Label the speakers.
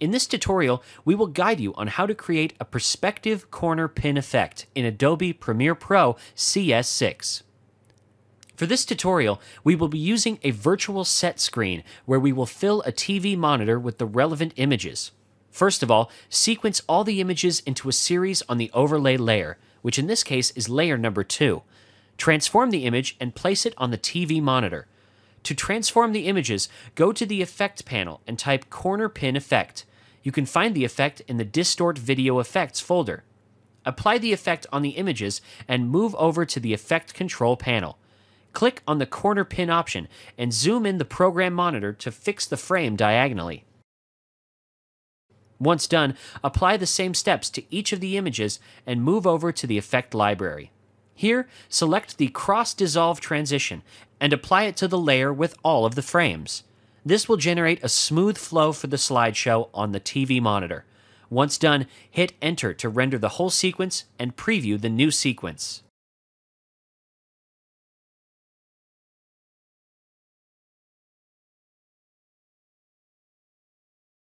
Speaker 1: In this tutorial, we will guide you on how to create a perspective corner pin effect in Adobe Premiere Pro CS6. For this tutorial, we will be using a virtual set screen where we will fill a TV monitor with the relevant images. First of all, sequence all the images into a series on the overlay layer, which in this case is layer number 2. Transform the image and place it on the TV monitor. To transform the images, go to the Effect panel and type Corner Pin Effect. You can find the effect in the Distort Video Effects folder. Apply the effect on the images and move over to the Effect Control panel. Click on the corner pin option and zoom in the program monitor to fix the frame diagonally. Once done, apply the same steps to each of the images and move over to the effect library. Here, select the cross dissolve transition and apply it to the layer with all of the frames. This will generate a smooth flow for the slideshow on the TV monitor. Once done, hit enter to render the whole sequence and preview the new sequence.